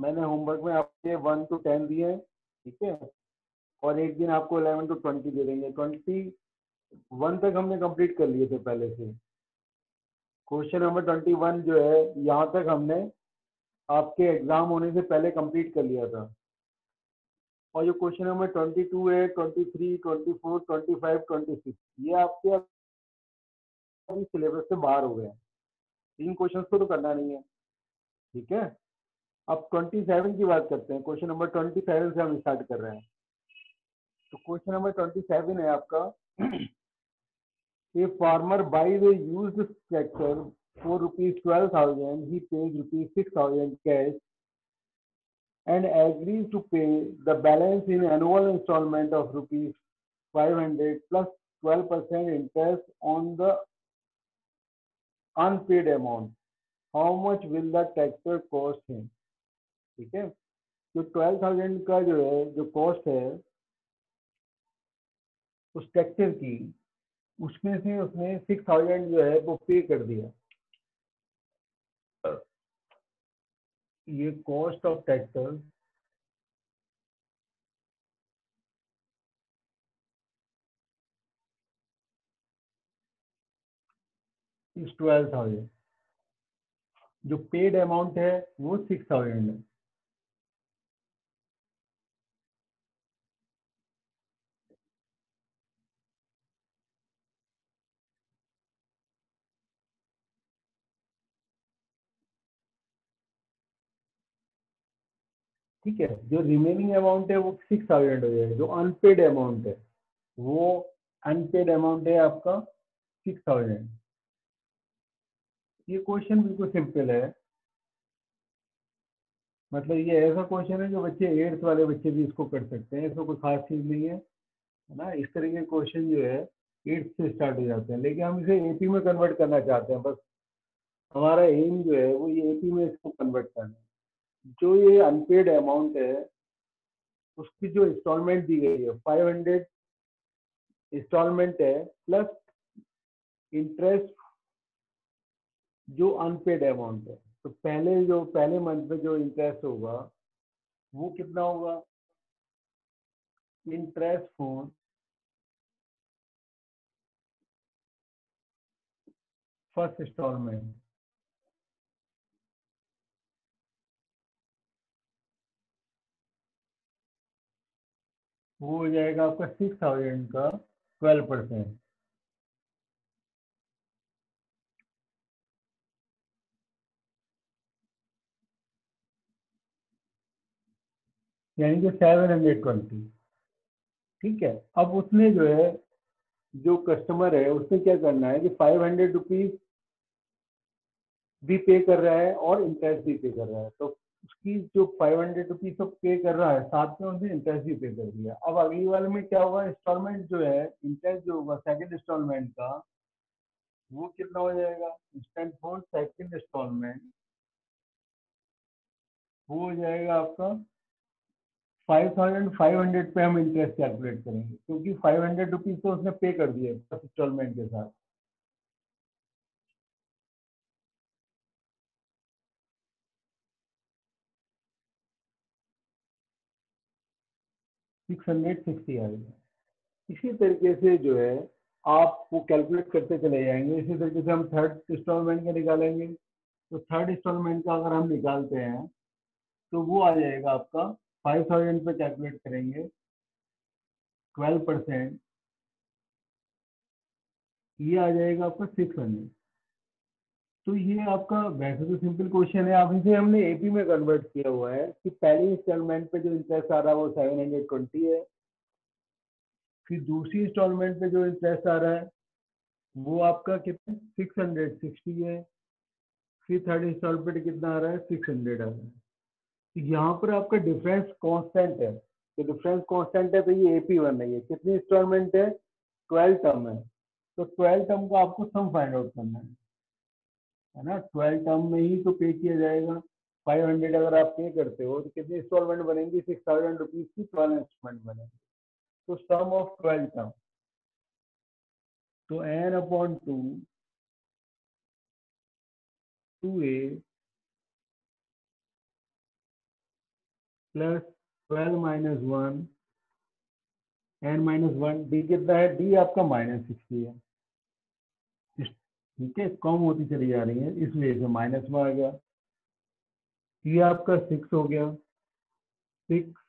मैंने होमवर्क में आपके वन टू टेन दिए हैं, ठीक है? और एक दिन आपको इलेवन टू ट्वेंटी दे देंगे। ट्वेंटी वन तक हमने कंप्लीट कर लिए थे पहले से। क्वेश्चन नंबर ट्वेंटी वन जो है, यहाँ तक हमने आपके एग्ज़ाम होने से पहले कंप्लीट कर लिया था। और जो क्वेश्चन नंबर ट्वेंटी टू है twenty three twenty four twenty five twenty six ये आपके सिलेबस से बाहर हो गए तीन क्वेश्चंस को तो करना नहीं है, ठीक है? अब ट्वेंटी सेवन की बात करते हैं क्वेश्चन नंबर ट्वेंटी सेवन से हम स्टार्ट कर रहे हैं तो क्वेश्चन नंबर ट्वेंटी सेवन है आपका a farmer buys a used tractor twelve thousand he pays rupees six thousand cash and agrees to pay the balance in annual installment of rupees 500 plus 12% interest on the unpaid amount. How much will the tractor cost him? ठीक है? जो twelve thousand का जो है जो cost है उस tractor की उसमें से उसने सिक्स थाउज़ेंड जो है वो पे कर दिया। ये cost of tractor is twelve thousand जो पेड अमाउंट है वो सिक्स थाउज़ेंड है। ठीक है, जो रिमेनिंग अमाउंट है वो सिक्स थाउज़ेंड हो जाएगा। जो अनपेड अमाउंट है, वो अनपेड अमाउंट है आपका सिक्स थाउज़ेंड ये क्वेश्चन बिल्कुल सिंपल है। मतलब ये ऐसा क्वेश्चन है जो बच्चे एट्थ वाले बच्चे भी इसको कर सकते हैं, इसमें कोई खास चीज़ नहीं है है ना? इस तरह के क्वेश्चन जो है एट्थ से स्टार्ट हो जाते हैं। लेकिन हम इसे एपी में कन्वर्ट करना चाहते हैं, बस। हमारा एम जो है, वो ये एपी में इसको कन्वर्ट करना है। जो ये अनपेड अमाउंट है, उसकी जो इंस्टॉलमेंट दी गई है फाइव हंड्रेड इंस्टॉलमेंट है प्लस इंटरेस्ट जो अनपेड अमाउंट है। तो पहले जो, पहले मंथ में जो इंटरेस्ट होगा, वो कितना होगा? इंटरेस्ट फॉर फ़र्स्ट इंस्टॉलमेंट वो हो जाएगा आपका सिक्स थाउज़ेंड का ट्वेल्व परसेंट यानी कि सेवन हंड्रेड ट्वेंटी ठीक है? अब उसने जो है, जो कस्टमर है उसने क्या करना है कि फाइव हंड्रेड रुपीज़ भी पे कर रहा है और इंटरेस्ट भी पे कर रहा है। तो उसकी जो फाइव हंड्रेड रुपीज़ तो पे कर रहा है, साथ में उसने इंटरेस्ट भी पे कर दिया। अब अगली वाले में क्या होगा इंस्टॉलमेंट जो है इंटरेस्ट जो होगा सेकेंड इंस्टॉलमेंट का, वो कितना हो जाएगा? इंस्टेंट फॉर सेकेंड इंस्टॉलमेंट वो हो जाएगा आपका फाइव थाउज़ेंड फाइव हंड्रेड पे हम इंटरेस्ट कैलकुलेट करेंगे, क्योंकि फाइव हंड्रेड रुपीज़ तो उसने पे कर दिए फ़र्स्ट इंस्टॉलमेंट के साथ। सिक्स हंड्रेड सिक्सटी आएगा इसी तरीके से जो है, आप वो कैलकुलेट करते चले जाएँगे। इसी तरीके से हम थर्ड इंस्टॉलमेंट का निकालेंगे। तो थर्ड इंस्टॉलमेंट का अगर हम निकालते हैं तो वो आ जाएगा आपका फाइव थाउज़ेंड पे कैलकुलेट करेंगे। ट्वेल्व परसेंट ये आ जाएगा आपका सिक्स हंड्रेड तो ये आपका वैसे तो सिंपल क्वेश्चन है अब इसे हमने एपी में कन्वर्ट किया हुआ है कि पहली इंस्टॉलमेंट पे जो इंटरेस्ट आ रहा है वो सेवन हंड्रेड ट्वेंटी है, फिर दूसरी इंस्टॉलमेंट पे जो इंटरेस्ट आ रहा है वो आपका कितना सिक्स हंड्रेड सिक्सटी है, फिर थर्ड इंस्टॉलमेंट कितना आ रहा है सिक्स हंड्रेड आ रहा है। तो यहाँ पर आपका डिफरेंस कांस्टेंट है तो डिफरेंस कॉन्स्टेंट है तो ये एपी बन रही है। कितनी इंस्टॉलमेंट है? ट्वेल्व टर्म है। तो ट्वेल्व टर्म का आपको सम फाइंड आउट करना है। है ना? ट्वेल्व टर्म में ही तो पे किया जाएगा। फाइव हंड्रेड अगर आप पे करते हो तो कितनी इंस्टॉलमेंट बनेंगी? सिक्स थाउज़ेंड रुपीज़ की ट्वेल्व इंस्टॉलमेंट बनेंगी। तो सम ऑफ़ ट्वेल्व टर्म तो n upon two two a plus twelve minus one n minus one d कितना है? डी आपका माइनस सिक्सटी है। ठीक है कम होती चली जा रही है इस वजह से माइनस में आ गया। ये आपका सिक्स हो गया। सिक्स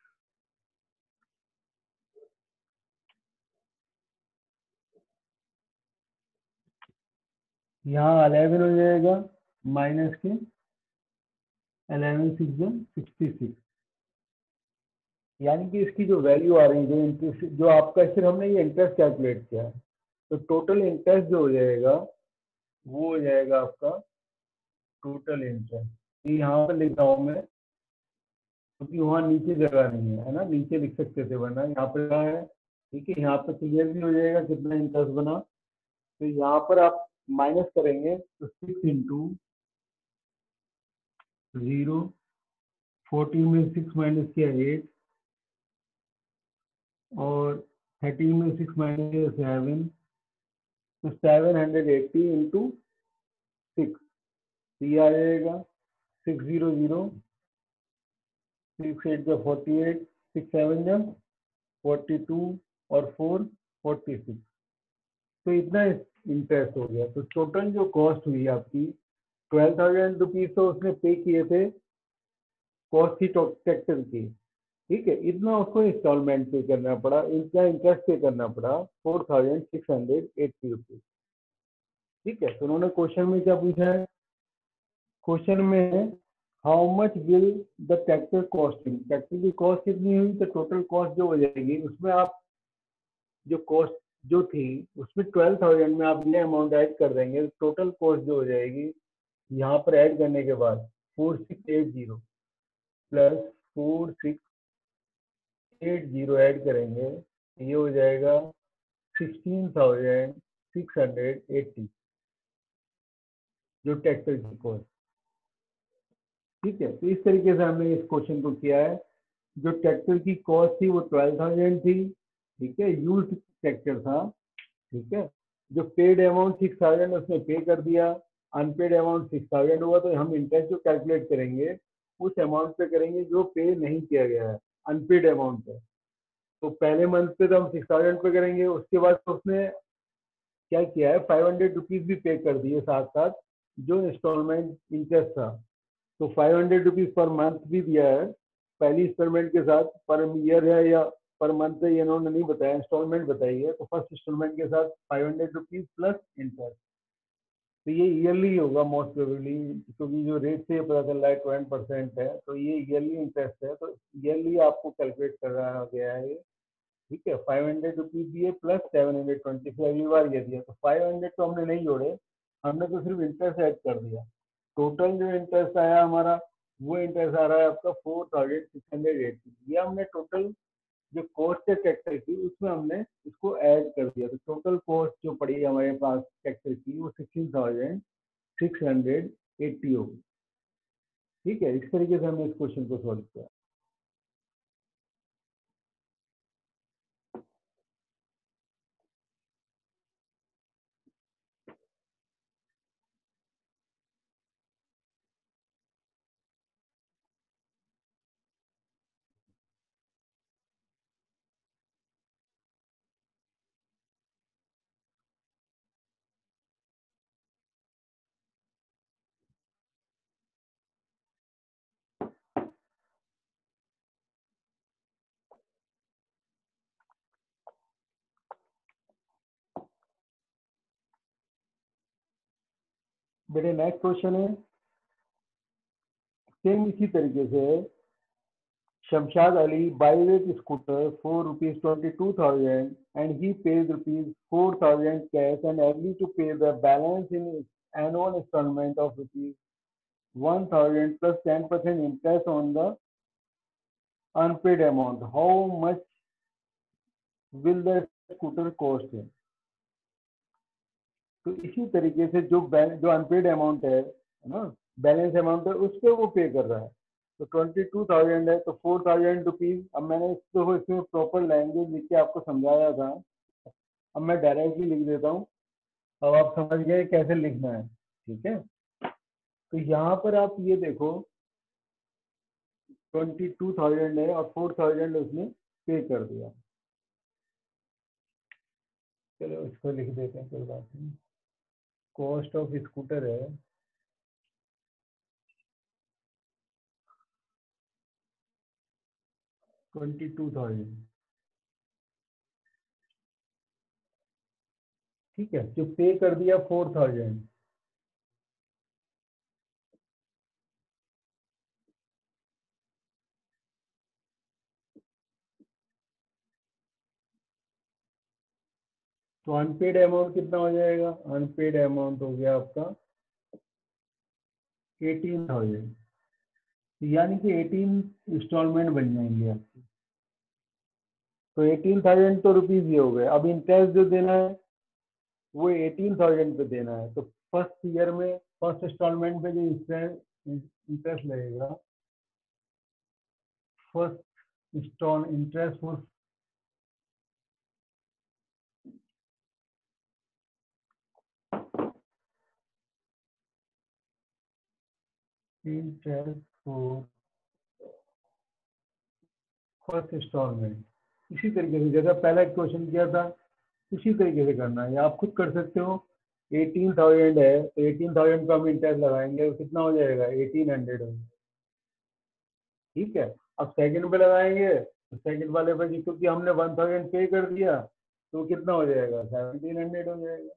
यहाँ अलेवन हो जाएगा माइनस के अलेवन सिक्स सिक्सटी सिक्स यानी कि इसकी जो वैल्यू आ रही है, जो इंटरेस्ट जो आपका सिर्फ़ हमने ये इंटरेस्ट कैलकुलेट किया है तो टोटल इंटरेस्ट जो हो जाएगा वो हो जाएगा आपका टोटल इंटरेस्ट यहाँ पर लिख रहा हूँ मैं, क्योंकि तो वहाँ नीचे जगह नहीं है है ना? नीचे लिख सकते थे, वरना यहाँ पर क्या है? ठीक है, यहाँ पर क्लियर भी हो जाएगा कितना इंटरेस्ट बना। तो यहाँ पर आप माइनस करेंगे तो सिक्स इंटू ज़ीरो फोर्टीन में सिक्स माइनस किया एट और थर्टीन में सिक्स माइनस किया सेवन तो seven hundred eighty into six तो ये आ जाएगा six zero zero six eight जो फोर्टी एट सिक्स सेवन जो फोर्टी टू और फोर फोर्टी सिक्स तो इतना इंटरेस्ट हो गया। तो टोटल जो कॉस्ट हुई आपकी ट्वेल्व थाउज़ेंड रुपीज़ तो उसने पे किए थे कॉस्ट थी ट्रैक्टर की ठीक है, इतना उसको इंस्टॉलमेंट पे करना पड़ा, इतना इंटरेस्ट पे करना पड़ा four thousand six hundred eighty rupees ठीक है तो उन्होंने क्वेश्चन में क्या पूछा है? क्वेश्चन में how much will the tractor costing tractor की कॉस्ट कितनी हुई? तो टोटल कॉस्ट जो हो जाएगी, उसमें आप जो कॉस्ट जो थी, उसमें ट्वेल्व थाउज़ेंड में आप ये अमाउंट ऐड कर देंगे टोटल कॉस्ट जो हो जाएगी, यहाँ पर ऐड करने के बाद four six eight zero plus four six eight zero add करेंगे ये हो जाएगा sixteen thousand six hundred eighty, जो ट्रैक्टर की कॉस्ट। ठीक है तो इस तरीके से हमने इस क्वेश्चन को किया है। जो ट्रैक्टर की कॉस्ट थी वो ट्वेल्व थाउज़ेंड थी, ठीक है यूज़ ट्रैक्टर था, ठीक है। जो पेड अमाउंट सिक्स थाउज़ेंड, उसने पे कर दिया, अनपेड अमाउंट सिक्स थाउज़ेंड हुआ तो हम इंटरेस्ट जो कैलकुलेट करेंगे, उस अमाउंट पे करेंगे जो पे नहीं किया गया है। अनपेड अमाउंट पे तो पहले मंथ पे तो हम सिक्स थाउज़ेंड पे करेंगे, उसके बाद तो उसने क्या किया है फाइव हंड्रेड रुपीज़ भी पे कर दिए साथ साथ जो इंस्टॉलमेंट इंटरेस्ट था। तो five hundred rupees per month भी दिया है, पहली इंस्टॉलमेंट के साथ पर ईयर है या पर मंथ ये इन्होंने नहीं बताया इंस्टॉलमेंट बताई है तो फ़र्स्ट इंस्टॉलमेंट के साथ five hundred rupees plus interest तो ये ईयरली होगा मोस्ट प्रोबेबली क्योंकि जो रेट से पता चल रहा है ट्वेंटी परसेंट है तो ये ईयरली इंटरेस्ट है तो ईयरली आपको कैलकुलेट कर रहा गया है ये। ठीक है फाइव हंड्रेड रुपीज़ दिए plus seven hundred twenty five अगली बार ये दिया तो फाइव हंड्रेड तो हमने नहीं जोड़े, हमने तो सिर्फ़ इंटरेस्ट ऐड कर दिया। टोटल जो इंटरेस्ट आया हमारा, वो इंटरेस्ट आ रहा है आपका four thousand six hundred eighty ये हमने टोटल जो कॉस्ट है ट्रैक्टर की, उसमें हमने इसको ऐड कर दिया। तो टोटल कॉस्ट जो पड़ी हमारे पास ट्रैक्टर की, वो sixteen thousand six hundred eighty होगी। ठीक है, इस तरीके से हमने इस क्वेश्चन को सॉल्व किया। बेटे नेक्स्ट क्वेश्चन है। सेम इसी तरीके से Shamshad Ali by way scooter four rupees twenty two thousand and he pays rupees four thousand cash and एवली to pay the balance in annual installment of rupees one thousand plus ten percent interest on the unpaid amount how much will the scooter cost है तो इसी तरीके से जो जो unpaid amount है ना balance amount है उस पर वो पे कर रहा है। तो ट्वेंटी टू थाउज़ेंड है तो फोर थाउज़ेंड रुपीज़ अब मैंने इसको, इसमें प्रॉपर लैंग्वेज लिख के आपको समझाया था। अब मैं डायरेक्टली लिख देता हूँ। अब आप समझ गए कैसे लिखना है, ठीक है? तो यहाँ पर आप ये देखो ट्वेंटी टू थाउज़ेंड है और फोर थाउज़ेंड उसने पे कर दिया। चलो, इसको लिख देते हैं, कोई बात नहीं। कॉस्ट ऑफ़ स्कूटर है। Twenty two thousand. ठीक है जो पे कर दिया फोर थाउज़ेंड तो अनपेड अमाउंट कितना हो जाएगा? अनपेड अमाउंट हो गया आपका एटीन थाउज़ेंड यानी कि एटीन इंस्टॉलमेंट बन जाएँगे आपकी। तो एटीन थाउज़ेंड तो रुपीज़ ही हो गए। अब इंटरेस्ट जो देना है, वो एटीन थाउज़ेंड पे देना है। तो फ़र्स्ट ईयर में फ़र्स्ट इंस्टॉलमेंट पे जो इंटरेस्ट लगेगा first install interest for for first installment इसी तरीके से, जैसा पहला क्वेश्चन किया था, उसी तरीके से करना है। आप खुद कर सकते हो। एटीन थाउज़ेंड है तो एटीन थाउज़ेंड का हम इंटरेस्ट लगाएँगे तो कितना हो जाएगा? एटीन हंड्रेड हो ठीक है? अब सेकंड पे लगाएँगे तो सेकंड वाले पे क्योंकि हमने वन थाउज़ेंड पे कर दिया तो कितना हो जाएगा? सेवनटीन हंड्रेड हो जाएगा।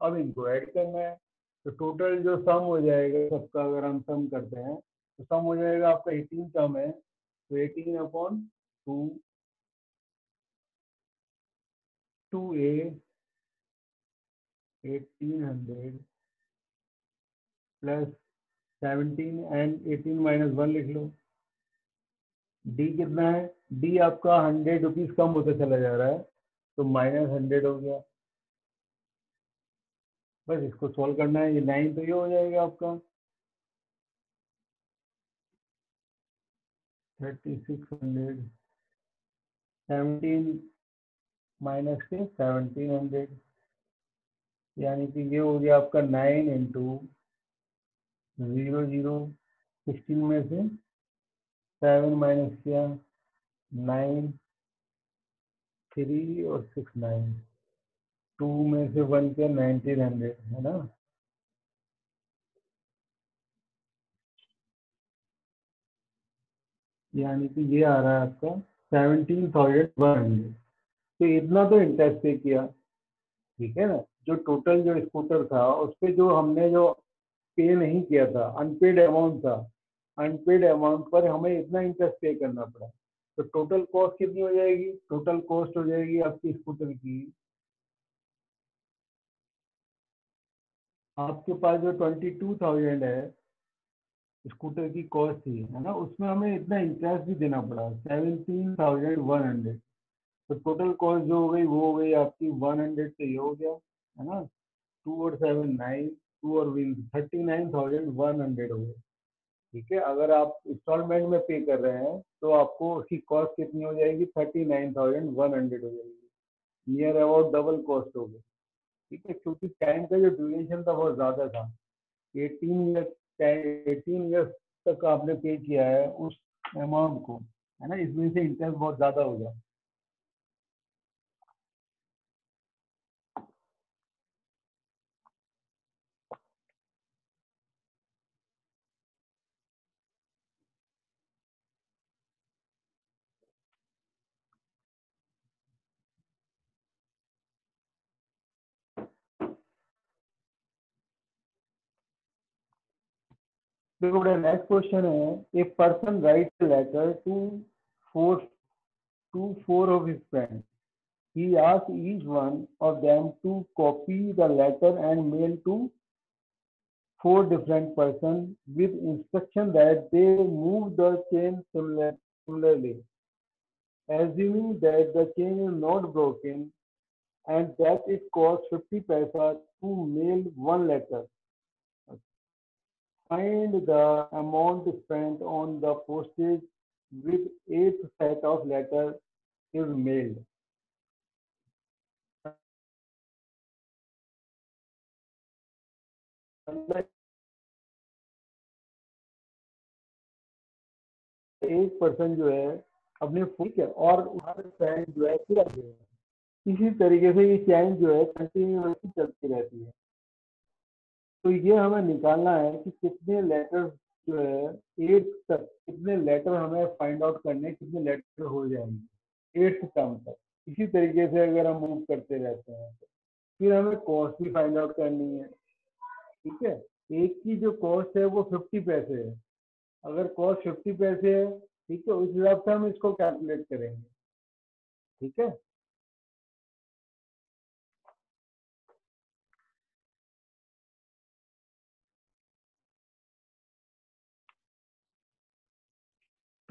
अब इनको ऐड करना है। तो टोटल जो सम हो जाएगा सबका अगर हम सम करते हैं तो सम हो जाएगा आपका एटीन कम है तो eighteen upon two two eighteen hundred plus seventeen and eighteen minus one लिख लो। डी कितना है? डी आपका हंड्रेड रुपीज़ कम होता चला जा रहा है तो माइनस हंड्रेड हो गया। बस इसको सॉल्व करना है, ये नाइन तो ये हो जाएगा आपका। Thirty six hundred seventeen minus के सेवनटीन हंड्रेड यानी कि ये हो गया आपका nine into zero zero sixteen में से सेवन माइनस किया नाइन थ्री और सिक्स नाइन टू में से वन किया नाइनटीन हंड्रेड है ना? यानी कि ये आ रहा है आपका सेवनटीन थाउज़ेंड वन हंड्रेड। तो इतना तो इंटरेस्ट पे किया, ठीक है ना? जो टोटल जो स्कूटर था उस पर जो हमने जो पे नहीं किया था अनपेड अमाउंट था अनपेड अमाउंट पर हमें इतना इंटरेस्ट पे करना पड़ा। तो टोटल कॉस्ट कितनी हो जाएगी? टोटल कॉस्ट हो जाएगी आपकी स्कूटर की आपके पास जो ट्वेंटी टू थाउज़ेंड है स्कूटर की कॉस्ट थी, है ना? उसमें हमें इतना इंटरेस्ट भी देना पड़ा सेवनटीन थाउज़ेंड वन हंड्रेड तो टोटल कॉस्ट जो हो गई, वो हो गई आपकी वन हंड्रेड से ये हो गया, है ना? टू और सेवन नाइन टू और win thirty nine thousand one hundred हो गए ठीक है? अगर आप इंस्टॉलमेंट में पे कर रहे हैं तो आपको उसकी कॉस्ट कितनी हो जाएगी? Thirty nine thousand one hundred हो जाएगी। नियर अबाउट डबल कॉस्ट हो गई ठीक है, क्योंकि टाइम का जो ड्यूरेशन था बहुत ज़्यादा था। एटीन ईयर एटीन ईयर्स तक आपने पे किया है उस अमाउंट को, है ना? इसमें से इंटरेस्ट बहुत ज़्यादा हो Look, the next question is: A person writes a letter to four to four of his friends. He asks each one of them to copy the letter and mail to four different persons with instruction that they move the chain similarly. Assuming that the chain is not broken and that it costs 50 paisa to mail one letter, find the amount spent on the postage with eighth set of letter is mailed. एक person जो है अपने ठीक है और हर चैन जो है पूरा इसी तरीके से ये चैन जो है कंटिन्यूसली चलती रहती है तो ये हमें निकालना है कि कितने लेटर जो है एट्थ तक कितने लेटर हमें फाइंड आउट करने, कितने लेटर हो जाएँगे एट्थ टर्म तक। इसी तरीके से अगर हम मूव करते रहते हैं तो फिर हमें कॉस्ट भी फाइंड आउट करनी है, ठीक है? एक की जो कॉस्ट है, वो फिफ्टी पैसे है। अगर कॉस्ट फिफ्टी पैसे है, ठीक है, उस हिसाब से हम इसको कैलकुलेट करेंगे, ठीक है?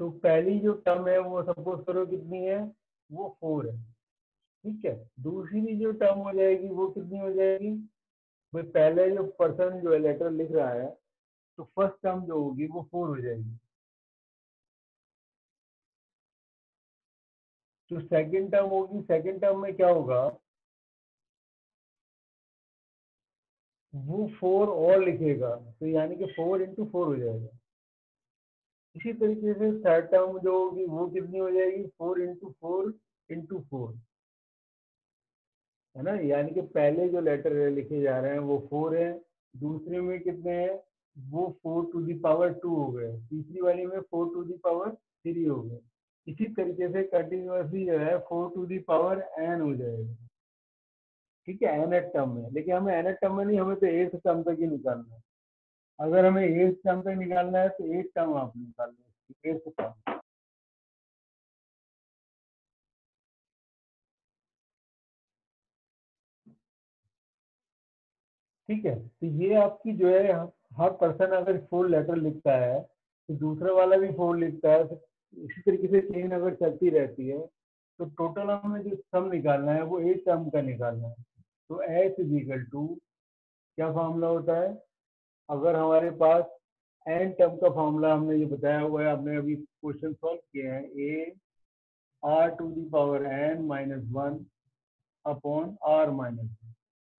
तो पहली जो टर्म है वो सपोज़ करो कितनी है, वो फोर है। ठीक है? दूसरी जो टर्म हो जाएगी वो कितनी हो जाएगी? भाई पहले जो पर्सन जो है लेटर लिख रहा है तो फ़र्स्ट टर्म जो होगी वो फोर हो जाएगी। जो सेकंड टर्म होगी सेकंड टर्म में क्या होगा? वो फोर और लिखेगा तो यानी कि फोर इंटू फोर हो जाएगा। इसी तरीके से थर्ड टर्म जो होगी वो कितनी हो जाएगी? Four into four into four है ना? यानी कि पहले जो लेटर लिखे जा रहे हैं वो फोर है। दूसरे में कितने हैं? वो four to the power two हो गए। तीसरी वाली में four to the power three हो गए। इसी तरीके से कंटिन्यूसली जो है four to the power N हो जाएगा। ठीक है? एन एट टर्म में। लेकिन हमें एन एट टर्म में नहीं, हमें तो एट्थ टर्म तक ही निकालना है। अगर हमें एट्थ टर्म तक निकालना है तो एट टर्म आप निकाल लो टर्म ठीक है तो ये आपकी जो है, हर पर्सन अगर फोर लेटर लिखता है तो दूसरा वाला भी फोर लिखता है तो इसी तरीके से चेन अगर चलती रहती है तो टोटल हमें जो सम निकालना है, वो एट टर्म का निकालना है। तो एच इजिकल टू क्या फॉर्मूला होता है? अगर हमारे पास एन टर्म का फॉर्मूला हमने ये बताया हुआ है, हमने अभी क्वेश्चन सॉल्व किए हैं A R to the power N minus one upon R minus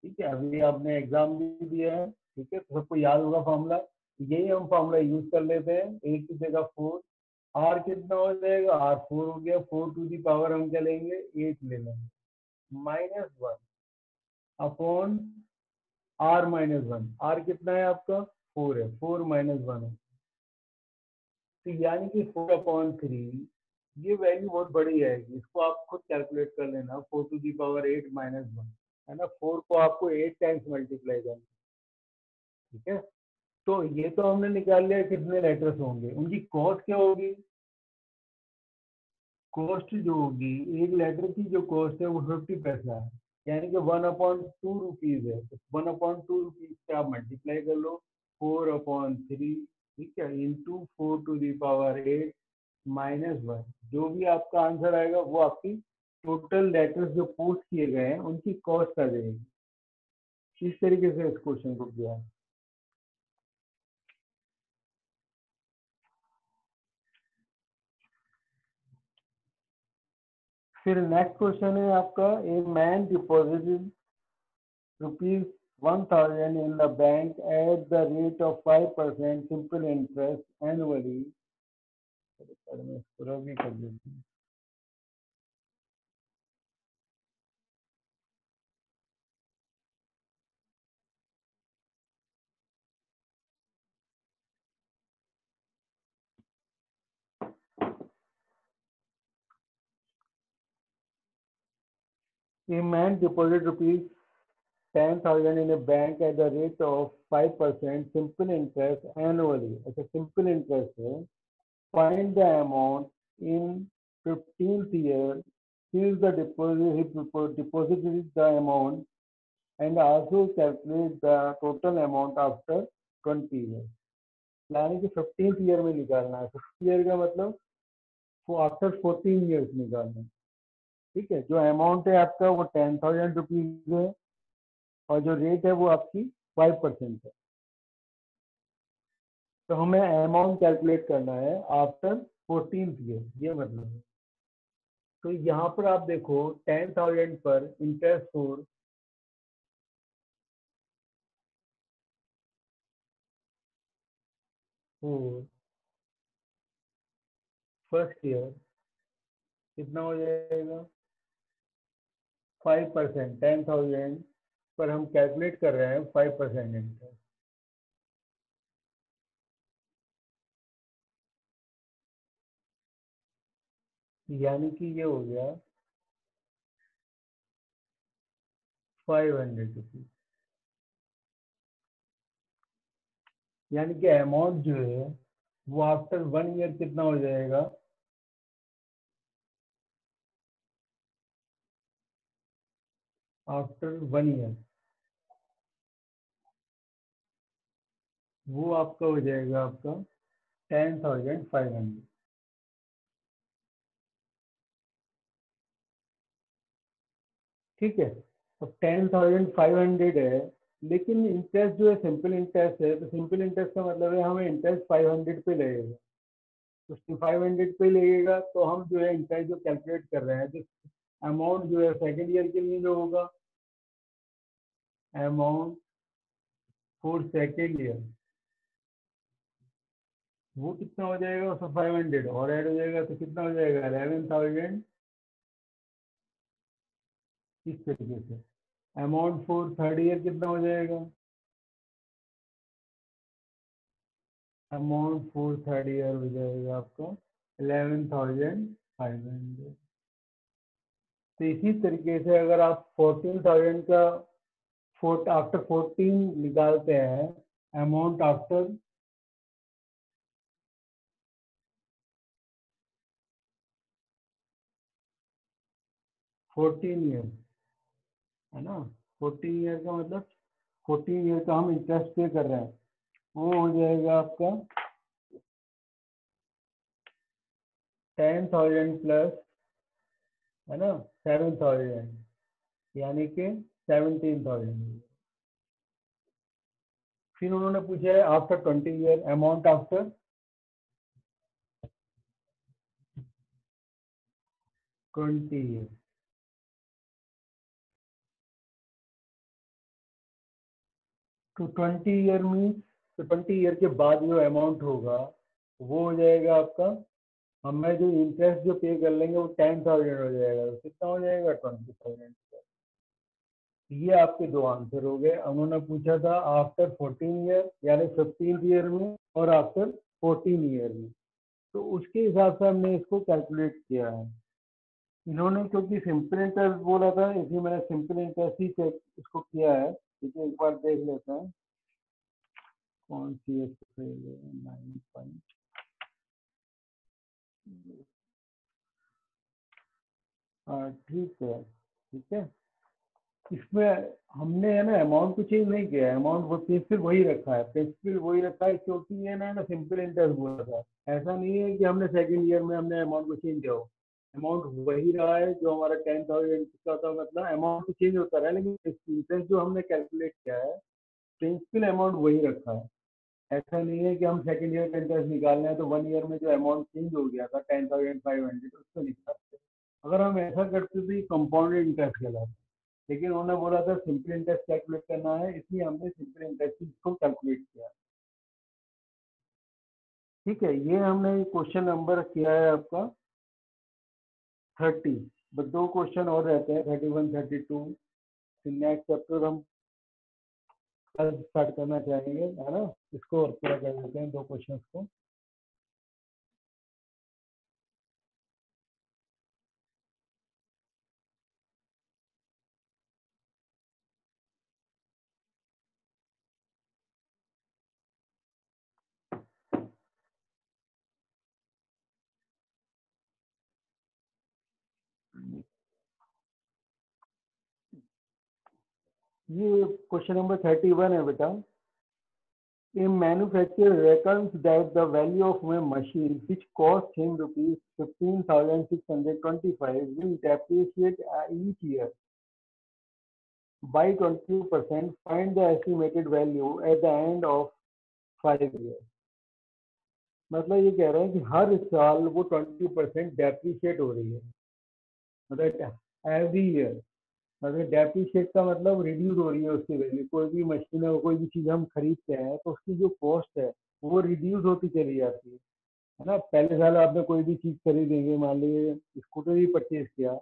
ठीक है, अभी आपने एग्ज़ाम भी दिया है, ठीक है तो सबको याद होगा फॉर्मूला यही हम फॉर्मूला यूज़ कर लेते हैं ए की जगह फोर आर कितना हो जाएगा? आर फोर हो गया फोर टू दी पावर हम क्या लेंगे? एट ले लेंगे। Minus one upon R minus one. R कितना है आपका? फोर है। फोर माइनस वन है। तो यानी कि फोर अपॉन थ्री, ये वैल्यू बहुत बड़ी आएगी इसको आप खुद कैलकुलेट कर लेना। Four to the power eight minus one. है ना? फोर को आपको एट टाइम्स मल्टीप्लाई करना ठीक है? तो ये तो हमने निकाल लिया कितने लेटर्स होंगे। उनकी कॉस्ट क्या होगी? कॉस्ट जो होगी, एक लेटर की जो कॉस्ट है वो फिफ्टी पैसा है। यानी कि वन अपॉइंट टू रुपीज़ है। तो वन अपॉइंट टू रुपीज़ से आप मल्टीप्लाई कर लो, फोर अपॉइंट थ्री, ठीक है into four to the power eight minus one जो भी आपका आंसर आएगा, वो आपकी टोटल लेटर्स जो पोस्ट किए गए हैं, उनकी कॉस्ट आ जाएगी। इस तरीके से इस क्वेश्चन को किया है। फिर नेक्स्ट क्वेश्चन है आपका a man deposited rupees one thousand in the bank at the rate of five percent simple interest annually कर देते A man deposited rupees 10,000 in a bank at the rate of 5% simple interest annually. It's a simple interest. Find the amount in 15th year. Since the deposit, he deposited the amount and also calculate the total amount after 20 years. यानी कि fifteenth year में निकालना है fifth year का मतलब after fourteen years निकालना है ठीक है? जो अमाउंट है आपका वो टेन थाउज़ेंड रुपीज़ है और जो रेट है वो आपकी फाइव परसेंट है। तो हमें अमाउंट कैलकुलेट करना है आफ्टर फोर्टीन ईयर ये मतलब है। तो यहाँ पर आप देखो टेन थाउज़ेंड पर interest for for first year कितना हो जाएगा? फाइव परसेंट टेन थाउज़ेंड पर हम कैलकुलेट कर रहे हैं फाइव परसेंट इंटरेस्ट यानी कि ये हो गया फाइव हंड्रेड रुपीज़ यानी कि अमाउंट जो है, वो आफ्टर वन ईयर कितना हो जाएगा? आफ्टर वन ईयर वो आपका हो जाएगा आपका टेन थाउज़ेंड फाइव हंड्रेड ठीक है? तो टेन थाउज़ेंड फाइव हंड्रेड है, लेकिन इंटरेस्ट जो है सिंपल इंटरेस्ट है तो सिंपल इंटरेस्ट का मतलब है हमें इंटरेस्ट फाइव हंड्रेड पे लगेगा। तो फाइव हंड्रेड पे लगेगा तो हम जो है इंटरेस्ट जो कैलकुलेट कर रहे हैं, जो अमाउंट जो है सेकेंड ईयर के लिए जो होगा अमाउंट फॉर सेकेंड ईयर वो कितना हो जाएगा? उसमें फाइव हंड्रेड और ऐड हो जाएगा तो कितना हो जाएगा? अलेवन थाउज़ेंड इस तरीके से। अमाउंट फॉर थर्ड ईयर कितना हो जाएगा? अमाउंट फॉर थर्ड ईयर हो जाएगा आपका अलेवन थाउज़ेंड फाइव हंड्रेड तो इसी तरीके से अगर आप फोर्टीन थाउज़ेंड का आफ्टर फोर्टीन निकालते हैं अमाउंट आफ्टर फोर्टीन ईयर है ना? फोर्टीन ईयर का मतलब फोर्टीन ईयर का हम इंटरेस्ट पे कर रहे हैं। वो हो जाएगा आपका टेन थाउज़ेंड प्लस है ना? सेवन थाउज़ेंड यानी कि थाउज़ेंड फिर उन्होंने पूछा है after twenty year amount after twenty year तो ट्वेंटी ईयर में तो ट्वेंटी ईयर के बाद जो अमाउंट होगा, वो हो जाएगा आपका, हमें जो इंटरेस्ट जो पे कर लेंगे, वो टेन थाउज़ेंड हो जाएगा। कितना हो जाएगा? ट्वेंटी थाउज़ेंड ये आपके दो आंसर हो गए। उन्होंने पूछा था आफ्टर फोर्टीन ईयर यानी फिफ्टीन ईयर में और आफ्टर फोर्टीन ईयर में। तो उसके हिसाब से हमने इसको कैलकुलेट किया है। इन्होंने क्योंकि सिंपल इंटरेस्ट बोला था, इसलिए मैंने सिंपल इंटरेस्ट ही चेक इसको किया है। है, एक बार देख लेते हैं। कौन सी नाइन पॉइंट ठीक है ठीक है। इसमें हमने, है ना अमाउंट को चेंज नहीं किया है। अमाउंट वो प्रिंसिपल वही रखा है। प्रिंसिपल वही रखा है, क्योंकि ये ना ना सिंपल इंटरेस्ट बोला था। ऐसा नहीं है कि हमने सेकेंड ईयर में हमने अमाउंट को चेंज किया हो। अमाउंट वही रहा है जो हमारा टेन थाउज़ेंड का था मतलब अमाउंट तो चेंज होता रहा, लेकिन इंटरेस्ट जो हमने कैलकुलेट किया है प्रिंसिपल अमाउंट वही रखा है। ऐसा नहीं है कि हम सेकेंड ईयर का इंटरेस्ट निकाल रहे हैं तो वन ईयर में जो अमाउंट चेंज हो गया था टेन थाउज़ेंड फाइव हंड्रेड उसको निकालते अगर हम ऐसा करते तो ये कंपाउंडेड इंटरेस्ट कहलाता। लेकिन उन्होंने बोला था सिंपल इंटरेस्ट कैलकुलेट करना है। इसलिए हमने सिंपल इंटरेस्ट को कैलकुलेट किया। ठीक है, ये हमने क्वेश्चन नंबर किया है आपका थर्टी बस दो क्वेश्चन और रहते हैं thirty one thirty two next chapter हम कल स्टार्ट करना चाहेंगे, है ना? इसको और पूरा कर देते हैं, दो क्वेश्चन को। ये क्वेश्चन नंबर थर्टी वन है बेटा। A manufacturer reckons that the value of my machine which cost him rupees fifteen thousand six hundred twenty five will depreciate each year by twenty percent find the estimated value at the end of five year मतलब ये कह रहे हैं कि हर साल वो twenty percent depreciate हो रही है। मतलब एवरी ईयर मतलब डेप्रीशिएट का मतलब रिड्यूस हो रही है उसकी वैल्यू कोई भी मशीन है, कोई भी चीज़ हम खरीदते हैं तो उसकी जो कॉस्ट है, वो रिड्यूस होती चली जाती है। है ना? पहले साल आपने कोई भी चीज़ खरीदेंगे, मान लीजिए स्कूटर ही परचेज किया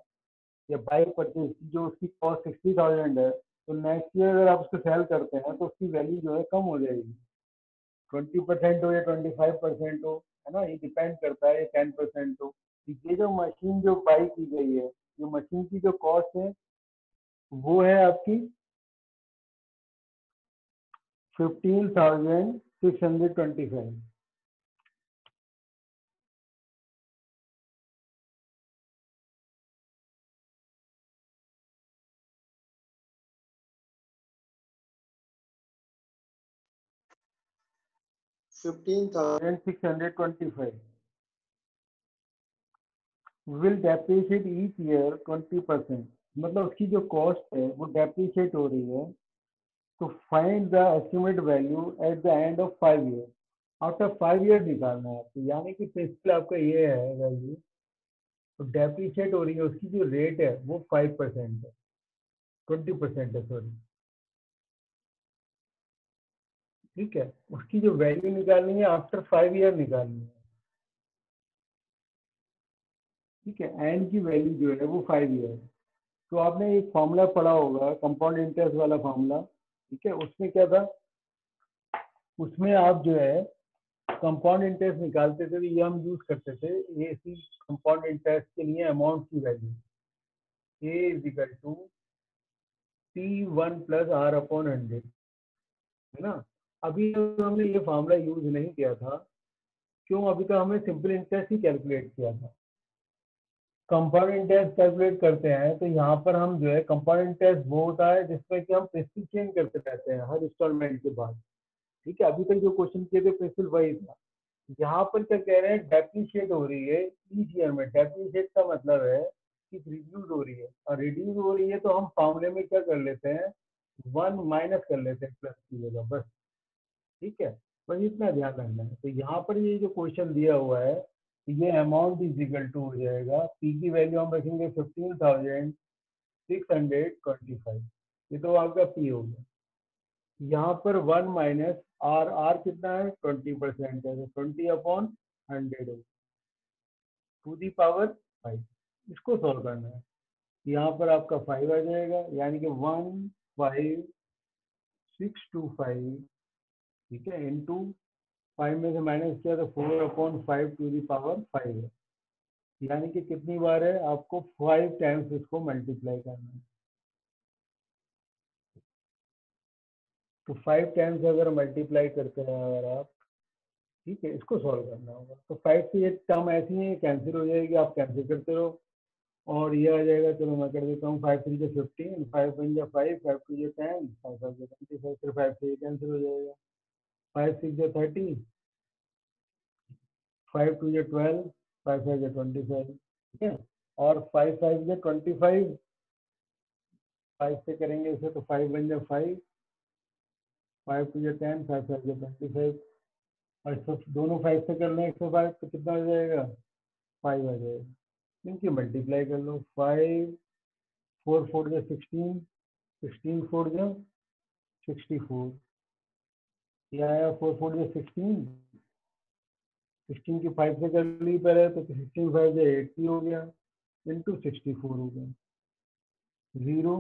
या बाइक परचेज की, जो उसकी कॉस्ट सिक्सटी थाउज़ेंड है तो नेक्स्ट ईयर अगर आप उसको सेल करते हैं तो उसकी वैल्यू जो है कम हो जाएगी। ट्वेंटी परसेंट हो या ट्वेंटी फाइव परसेंट हो, है ना? ये डिपेंड करता है टेन परसेंट हो। ये जो मशीन जो बाई की गई है, जो मशीन की जो कॉस्ट है वो है आपकी fifteen thousand six hundred twenty five fifteen thousand six hundred twenty five will depreciate each year twenty percent मतलब उसकी जो कॉस्ट है, वो डेप्रिशिएट हो रही है तो find the estimate value at the end of five year after five year निकालना है आपको यानी कि प्रिंसिपल आपका ये है वैल्यू तो डेप्रिशिएट हो रही है, उसकी जो रेट है, वो फाइव परसेंट है. ट्वेंटी परसेंट है सॉरी ठीक है? उसकी जो वैल्यू निकालनी है आफ्टर फाइव ईयर निकालनी है. ठीक है? एंड की वैल्यू जो है, वो फाइव ईयर तो आपने एक फॉर्मूला पढ़ा होगा कंपाउंड इंटरेस्ट वाला फॉर्मूला ठीक है? उसमें क्या था? उसमें आप जो है कंपाउंड इंटरेस्ट निकालते थे तो ये हम यूज़ करते थे ए सी कंपाउंड इंटरेस्ट के लिए अमाउंट की value A is equal to T one plus R upon hundred है ना? अभी हमने ये फार्मूला यूज़ नहीं किया था, क्यों? अभी तो हमने सिंपल इंटरेस्ट ही कैलकुलेट किया था। कंपाउंड इंटरेस्ट कैलकुलेट करते हैं तो यहाँ पर हम जो है कंपाउंड इंटरेस्ट वो होता है जिसमें कि हम प्रिंसिपल चेंज करते रहते हैं हर इंस्टॉलमेंट के बाद। ठीक है? अभी तक जो क्वेश्चन किए थे प्रिंसिपल वही था। यहाँ पर क्या कह रहे हैं? डेप्रीशिएट हो रही है ईच ईयर में। डेप्रीशिएट का मतलब है कि रिड्यूस हो रही है। और रिड्यूज हो रही है तो हम फॉर्मूले में क्या कर लेते हैं? वन माइनस कर लेते हैं प्लस की जगह, बस। ठीक है? बस इतना ध्यान रखना है। तो यहाँ पर ये जो क्वेश्चन दिया हुआ है ये अमाउंट इज़ इक्वल टू हो जाएगा। पी की वैल्यू हम रखेंगे fifteen thousand six hundred twenty five ये तो आपका पी हो गया। यहाँ पर वन माइनस आर आर कितना है? ट्वेंटी परसेंट है। Twenty upon hundred to the power five इसको सॉल्व करना है। यहाँ पर आपका फाइव आ जाएगा। यानी कि one five six two five ठीक है इंटू फाइव में से माइनस किया तो four upon five to the power five है। यानी कि कितनी बार है? आपको फाइव टाइम्स इसको मल्टीप्लाई करना है। तो फाइव टाइम्स अगर मल्टीप्लाई करते हैं अगर आप, ठीक है, इसको सॉल्व करना होगा। तो फाइव से ये टर्म ऐसी है कैंसिल हो जाएगी, आप कैंसिल करते रहो। और ये आ जाएगा, चलो मैं कर देता हूँ फाइव थ्री जो फिफ्टीन फाइव वन जो फाइव फाइव टू जो टेन फाइव फाइव जो ट्वेंटी फाइव फिर फाइव से कैंसिल हो जाएगा। फाइव सिक्स जो थर्टी फाइव टू जो ट्वेल्व फाइव फाइव जो ट्वेंटी फाइव ठीक है और फाइव फाइव जो ट्वेंटी फाइव फाइव से करेंगे इसे तो फाइव वन जो फाइव फाइव टू जो टेन फाइव फाइव जो ट्वेंटी फाइव और सब दोनों फाइव से कर लें एक सौ फाइव तो कितना हो जाएगा? फाइव आ जाएगा। इनकी मल्टीप्लाई कर लो। फाइव फोर फोर जो सिक्सटीन सिक्सटीन फोर जो सिक्सटी फोर ये आया फोर फोर सिक्सटीन सिक्सटीन की फाइव से कर ली पहले तो सिक्सटीन फाइव जो एट्टी हो गया इंटू सिक्सटी फोर हो गया. ज़ीरो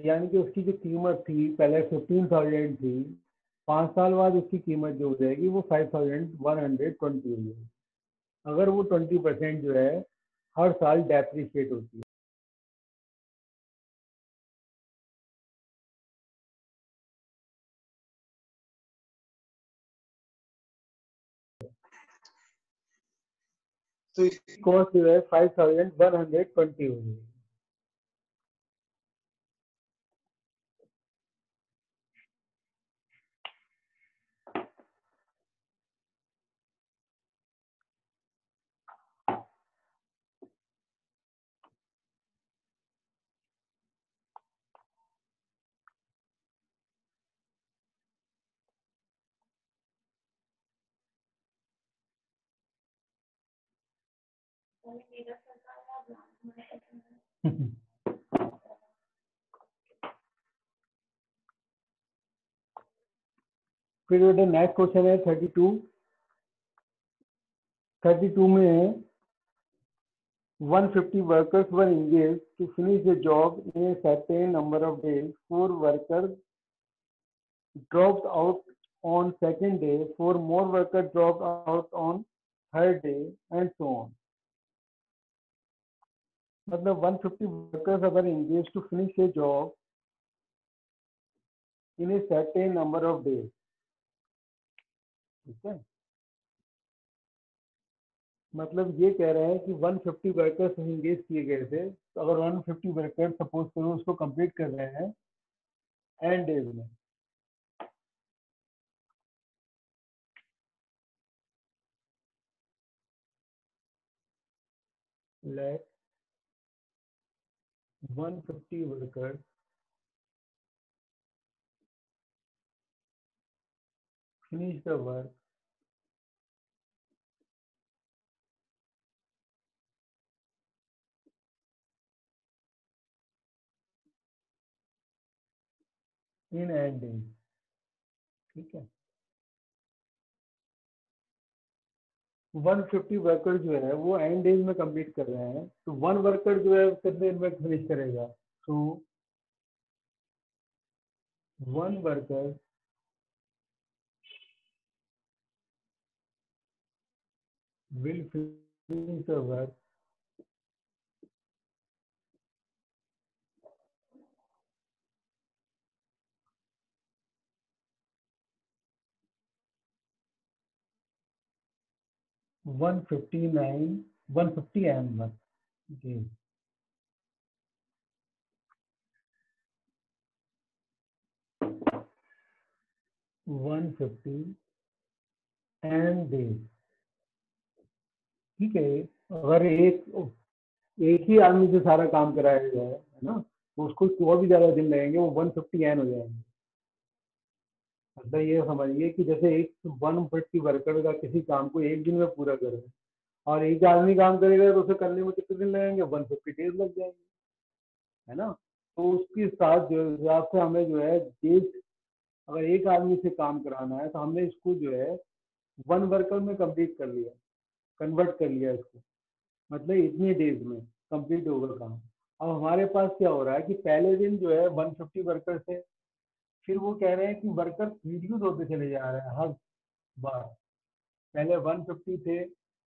यानी कि उसकी जो कीमत थी, पहले फिफ्टीन थाउज़ेंड थी, पाँच साल बाद उसकी कीमत जो हो जाएगी वो five thousand one hundred twenty हो जाएगी अगर वो ट्वेंटी परसेंट जो है, हर साल डेप्रिशिएट होती है। तो इसकी कॉस्ट जो है five thousand one hundred twenty हो फिर बेटा नेक्स्ट क्वेश्चन है थर्टी टू थर्टी टू में one fifty workers were engage to finish the job in a certain number of days four worker drop out on second day four more worker drop out on third day and so on मतलब 150 workers were engaged to finish a job in a certain number of days. ठीक है मतलब ये कह रहे हैं कि 150 workers engage किए गए थे तो अगर 150 वर्कर्स सपोज़ करो उसको कंप्लीट कर रहे हैं एंड डेज़ में let 150 workers finish the work in days ठीक है 150 वर्कर जो है, वो एंड डेज़ में कंप्लीट कर रहे हैं तो वन वर्कर जो है कितने दिन में फिनिश करेगा? तो one worker will finish the one fifty nine one fifty M one ji. One fifty M days ठीक है, अगर एक एक ही आदमी से सारा काम कराया जाए है ना तो उसको और भी ज़्यादा दिन लगेंगे, वो वन फिफ्टी एन हो जाएँगे। मतलब ये समझिए कि जैसे एक वन फिफ्टी वर्कर का किसी काम को एक दिन में पूरा करे और एक आदमी काम करेगा तो उसे करने में कितने दिन लगेंगे? वन फिफ्टी डेज़ लग जाएँगे। है ना? तो उसके साथ जो हिसाब से हमें जो है डेज़ अगर एक आदमी से काम कराना है तो हमने इसको जो है, वन वर्कर में कंप्लीट कर लिया, कन्वर्ट कर लिया इसको। मतलब इतने डेज़ में कंप्लीट होगा काम। अब हमारे पास क्या हो रहा है कि पहले दिन जो है 150 वर्कर थे फिर वो कह रहे हैं कि वर्कर रिड्यूस होते चले जा रहे हैं हर बार। पहले 150 थे,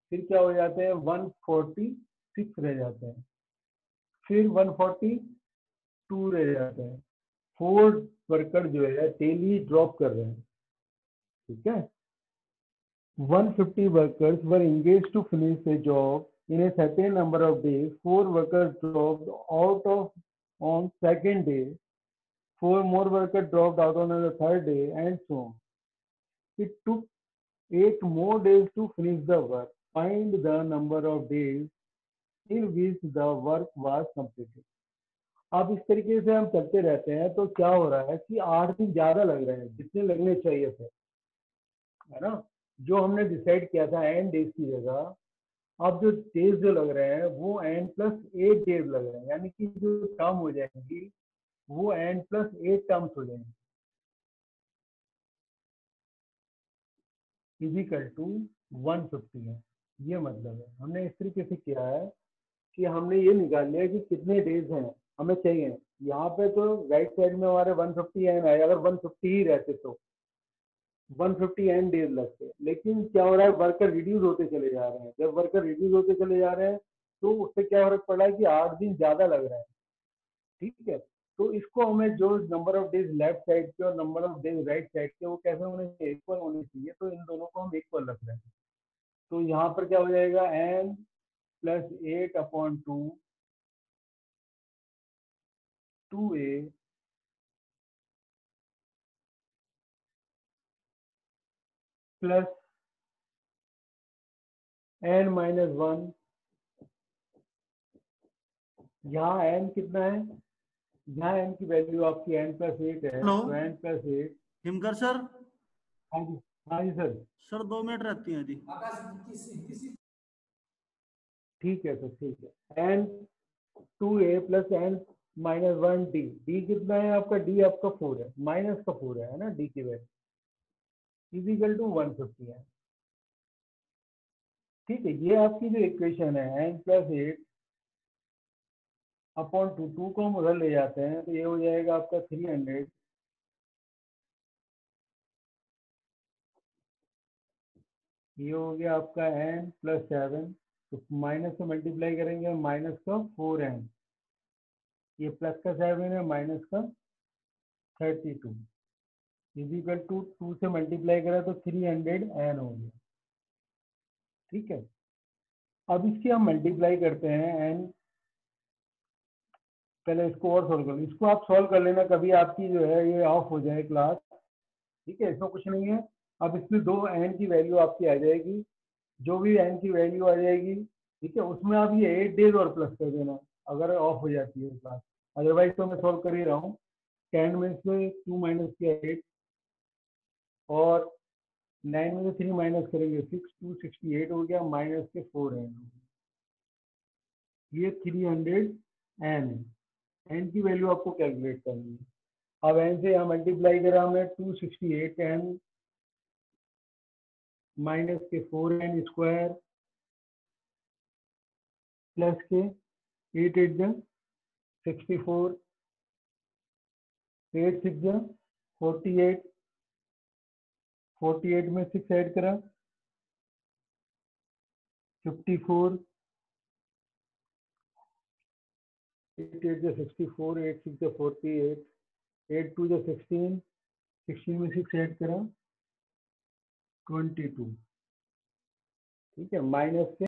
फिर क्या हो जाते हैं? 146 रह जाते हैं। फिर 142 रह जाते हैं। फोर वर्कर जो है डेली ड्रॉप कर रहे हैं। ठीक है? 150 fifty workers were engage to finish the job in a second number of day four workers drop out of on second day Four more workers dropped out on the third day, and so on. It took eight more days to finish the work. Find the number of days in which the work was completed. अब इस तरीके से हम चलते रहते हैं तो क्या हो रहा है कि आठ दिन ज़्यादा लग रहे हैं जितने लगने चाहिए थे है ना जो हमने डिसाइड किया था एन डेज़ की जगह अब जो डेज़ जो लग रहे हैं वो एन प्लस एट डेज़ लग रहे हैं यानी कि जो टर्म हो जाएँगी वो एन प्लस एट टर्म्स हो जाएँगी। फ़िज़िकल टू वन फिफ्टी है। ये मतलब है। हमने इस तरीके से किया है कि हमने ये निकाल लिया कि कितने डेज़ हैं, हमें चाहिए। यहाँ पे तो राइट साइड में हमारे 150 एन है अगर 150 ही रहते तो। 150 एन डेज़ लगते। लेकिन क्या हो रहा है? वर्कर रिड्यूस होते चले जा रहे हैं। जब वर्कर रिड्यूस होते चले जा रहे हैं तो उससे क्या फ़र्क पड़ा है कि आठ दिन ज़्यादा लग रहा है। ठीक है? तो इसको हमें जो number of days left side के और number of days right side के, वो कैसे होने चाहिए? इक्वल होने चाहिए। तो इन दोनों को हम इक्वल रख रहे हैं। तो यहाँ पर क्या हो जाएगा? N plus eight upon two two A plus N minus one यहाँ एन कितना है? यहाँ एन की वैल्यू आपकी एन प्लस एट है Hello? तो N plus eight Himkar sir? हाँ जी हाँ जी सर। सर दो मिनट रहती हैं जी। ठीक है सर ठीक है। N two A plus N minus one D D कितना है आपका? डी आपका फोर है। माइनस का फोर है ना? डी की value is equal to one fifty है। ठीक है ये आपकी जो इक्वेशन है N plus eight upon two two को हम उधर ले जाते हैं तो ये हो जाएगा आपका थ्री हंड्रेड ये हो गया आपका एन प्लस सेवन तो माइनस से मल्टीप्लाई करेंगे माइनस का फोर एन ये प्लस का सेवन है माइनस का thirty two is equal to two से मल्टीप्लाई करा तो थ्री हंड्रेड एन हो गया. ठीक है? अब इसकी हम मल्टीप्लाई करते हैं एन पहले इसको और सॉल्व कर लो। इसको आप सॉल्व कर लेना, कभी आपकी जो है ये ऑफ़ हो जाए क्लास ठीक है, इसमें कुछ नहीं है। अब इसमें दो एन की वैल्यू आपकी आ जाएगी। जो भी एन की वैल्यू आ जाएगी, ठीक है, उसमें आप ये एट डेज़ और प्लस कर देना, अगर ऑफ़ हो जाती है क्लास अदरवाइज़ तो मैं सॉल्व कर ही रहा हूँ। टेन में से टू माइनस किया एट और नाइन में से थ्री माइनस करेंगे सिक्स टू सिक्सटी एट हो गया माइनस के फोर एन ये थ्री हंड्रेड एन है एन की वैल्यू आपको कैलकुलेट करनी है। अब एन से यहाँ मल्टीप्लाई करा हमने two sixty eight n minus के फोर एन स्क्वायर प्लस के एट एट जन सिक्सटी फोर एट सिक्स जन फोर्टी एट फोर्टी एट में सिक्स ऐड करा। फिफ्टी फोर एट एट जो सिक्सटी फोर, एट सिक्स जो फोर्टी एट एट टू जो sixteen sixteen में सिक्स ऐड करा ट्वेंटी टू ठीक है माइनस के